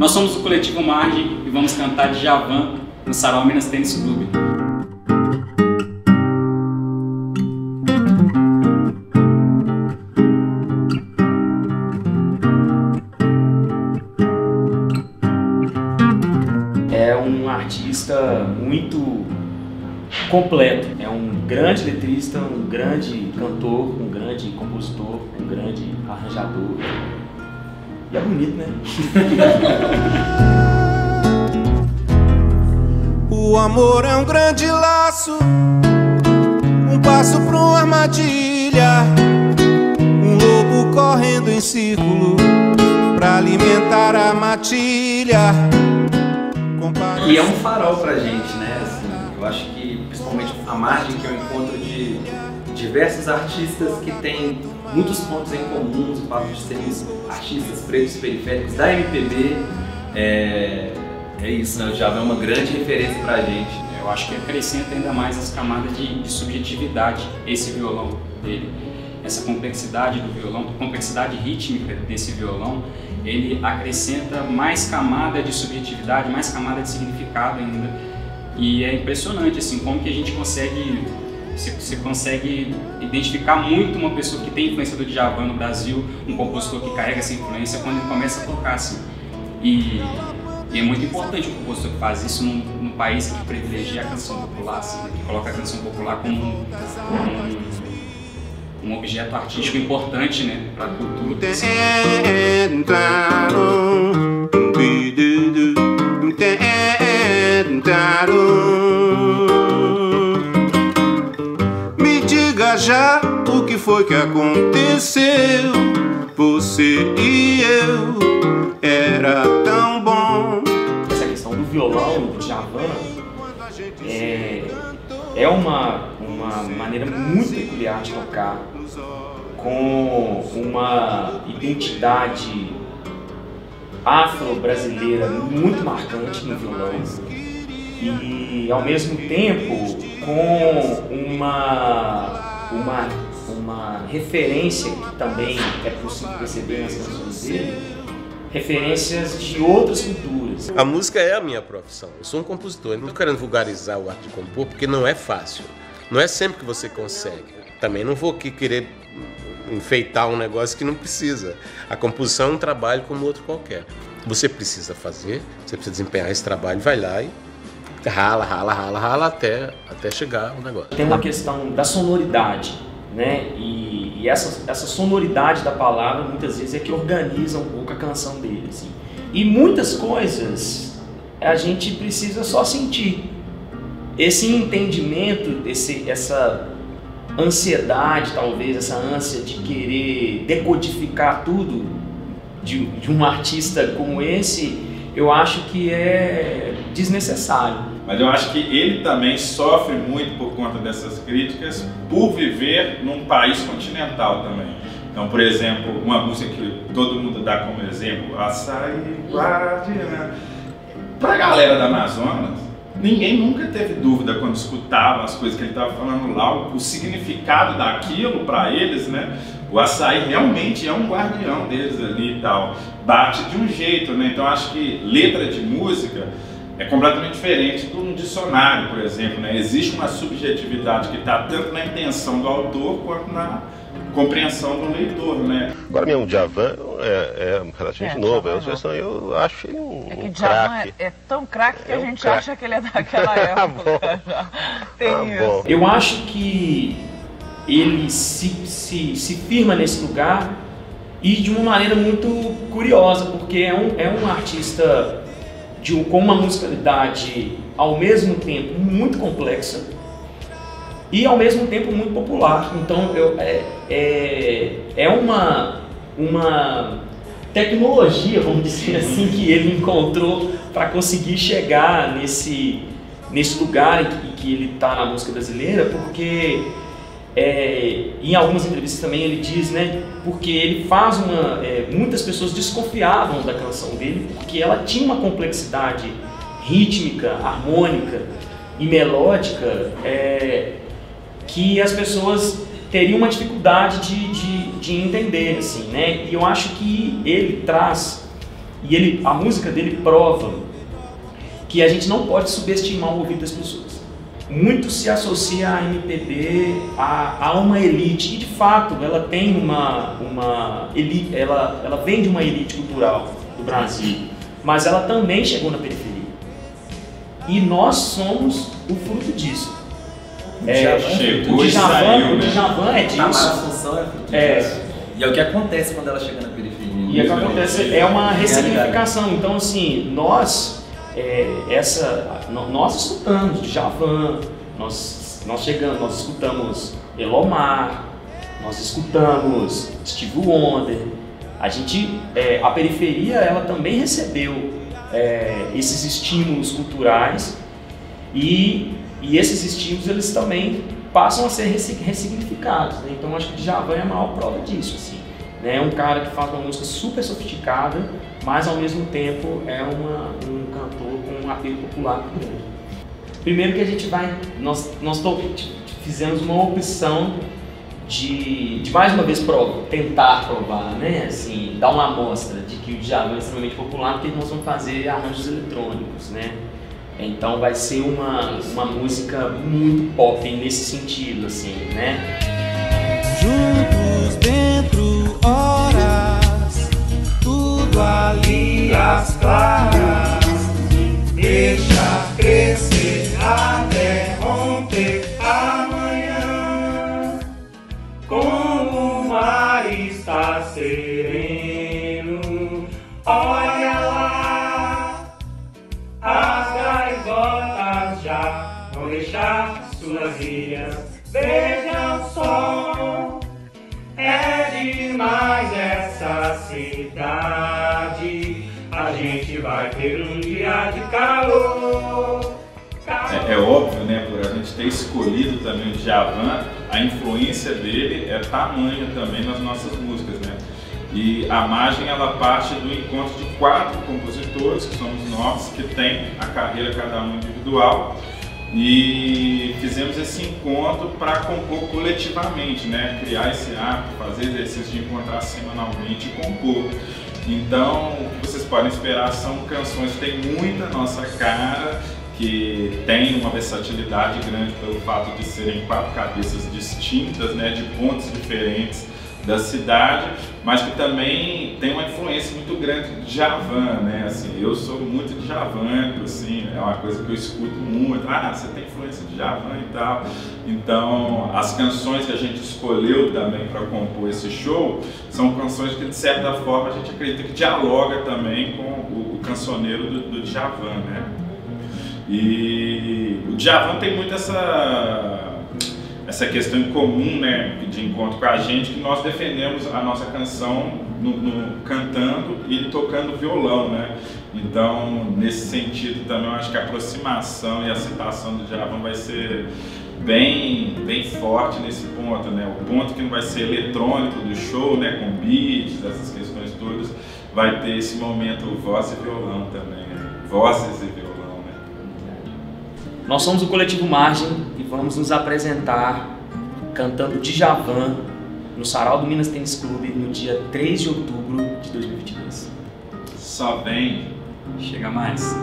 Nós somos o Coletivo Margem e vamos cantar de Javan no Sarau Minas Tênis Clube. É um artista muito completo. É um grande letrista, um grande cantor, um grande compositor, um grande arranjador. E é bonito, né? O amor é um grande laço, um passo para uma armadilha, um lobo correndo em círculo para alimentar a matilha. E é um farol pra gente, né? Assim, eu acho que principalmente a margem que eu encontro de diversos artistas que têm muitos pontos em comum, o fato de sermos artistas pretos periféricos da MPB, é, é isso, né? O Java é uma grande referência pra gente. Eu acho que acrescenta ainda mais as camadas de, de subjetividade esse violão dele. Essa complexidade do violão, complexidade rítmica desse violão, ele acrescenta mais camada de subjetividade, mais camada de significado ainda. E é impressionante assim como que a gente consegue você, você consegue identificar muito uma pessoa que tem influência do Djavan no Brasil, um compositor que carrega essa influência quando ele começa a tocar assim. E, e é muito importante o compositor que faz isso num, num país que privilegia a canção popular, assim, né? que coloca a canção popular como um, um, um objeto artístico importante né, para a cultura. Me aconteceu. Você e eu era tão bom. Essa questão do violão, do Djavan, é, é uma, uma maneira muito peculiar de tocar, com uma identidade afro-brasileira muito marcante no violão e ao mesmo tempo com uma, uma, uma referência que também é possível perceber nas canções dele, referências de outras culturas. A música é a minha profissão. Eu sou um compositor. Eu não estou querendo vulgarizar o ato de compor porque não é fácil. Não é sempre que você consegue. Também não vou aqui querer enfeitar um negócio que não precisa. A composição é um trabalho como outro qualquer. Você precisa fazer, você precisa desempenhar esse trabalho, vai lá e rala, rala, rala, rala até, até chegar o negócio. Tem uma questão da sonoridade, né? E, e essa, essa sonoridade da palavra muitas vezes é que organiza um pouco a canção dele. Assim. E muitas coisas a gente precisa só sentir. Esse entendimento, esse, essa ansiedade, talvez, essa ânsia de querer decodificar tudo de, de um artista como esse, eu acho que é desnecessário. Mas eu acho que ele também sofre muito por conta dessas críticas, por viver num país continental também. Então, por exemplo, uma música que todo mundo dá como exemplo, Açaí Guardiã. Pra galera da Amazonas, ninguém nunca teve dúvida quando escutava as coisas que ele estava falando lá, o, o significado daquilo para eles, né? O açaí realmente é um guardião deles ali e tal. Bate de um jeito, né? Então acho que letra de música é completamente diferente de um dicionário, por exemplo, né? Existe uma subjetividade que está tanto na intenção do autor quanto na compreensão do leitor, né? Agora mesmo, o Djavan é, é relativamente É, novo, é é uma sugestão, eu acho ele um, É que um Djavan craque. é, é tão craque que É a um gente craque. acha que ele é daquela época. já. Tem Tá isso. bom. Eu acho que ele se, se, se firma nesse lugar e de uma maneira muito curiosa, porque é um, é um artista de, com uma musicalidade ao mesmo tempo muito complexa e ao mesmo tempo muito popular. Então eu, é, é, é uma, uma tecnologia, vamos dizer assim, que ele encontrou para conseguir chegar nesse, nesse lugar em que, em que ele está na música brasileira, porque é, em algumas entrevistas também ele diz, né, porque ele faz uma, é, muitas pessoas desconfiavam da canção dele porque ela tinha uma complexidade rítmica, harmônica e melódica é, que as pessoas teriam uma dificuldade de, de, de entender, assim, né? E eu acho que ele traz E ele, a música dele prova que a gente não pode subestimar o ouvido das pessoas. Muito se associa a MPB a, a uma elite, e de fato ela tem uma, uma elite, ela, ela vem de uma elite cultural do Brasil, mas ela também chegou na periferia. E nós somos o fruto disso. É, chegou o Djavan, saiu, o né? Djavan é Tamara disso. Assunção é fruto É. disso. E é o que acontece quando ela chega na periferia. E o que acontece é uma Realidade. ressignificação. Então, assim, nós, é, essa, nós escutamos Djavan, nós, nós chegamos, nós escutamos Elomar, nós escutamos Steve Wonder. A gente, é, a periferia, ela também recebeu é, esses estímulos culturais e, e esses estímulos eles também passam a ser ressi- ressignificados. né? Então acho que Djavan é a maior prova disso. Assim, né? É um cara que faz uma música super sofisticada, mas ao mesmo tempo é uma, um cantor com um apelo popular muito grande. Primeiro que a gente vai, nós, nós fizemos uma opção de, de mais uma vez prova, tentar provar, né? Assim, dar uma amostra de que o Djavan é extremamente popular, porque nós vamos fazer arranjos eletrônicos, né? Então vai ser uma, uma música muito pop nesse sentido, assim, né? Sereno, olha lá. As gaivotas já vão deixar suas ilhas. Veja o som. É demais essa cidade. A gente vai ter um dia de calor. É, é óbvio, né, por a gente ter escolhido também o Djavan, a influência dele é tamanha também nas nossas músicas? E a margem ela parte do encontro de quatro compositores, que somos nós, que tem a carreira cada um individual. E fizemos esse encontro para compor coletivamente, né? Criar esse hábito, fazer exercício de encontrar semanalmente e compor. Então, o que vocês podem esperar são canções que têm muita nossa cara, que tem uma versatilidade grande pelo fato de serem quatro cabeças distintas, né, de pontos diferentes da cidade, mas que também tem uma influência muito grande de Javan, né? Assim, eu sou muito de Javan, assim, é uma coisa que eu escuto muito. Ah, você tem influência de Javan e tal. Então, as canções que a gente escolheu também para compor esse show são canções que de certa forma a gente acredita que dialoga também com o, cancioneiro do, do Djavan, né? E o Djavan tem muito essa essa questão em comum, né, de encontro com a gente, que nós defendemos a nossa canção no, no- cantando e tocando violão, né? Então, nesse sentido também eu acho que a aproximação e a citação do Djavan vai ser bem, bem forte nesse ponto, né? O ponto que não vai ser eletrônico do show, né, com beats, essas questões todas, vai ter esse momento voz e violão também, né? Vozes e violão? Nós somos o Coletivo Margem e vamos nos apresentar cantando Djavan no Sarau do Minas Tênis Clube no dia 3 de outubro de 2022. Só vem Chega mais.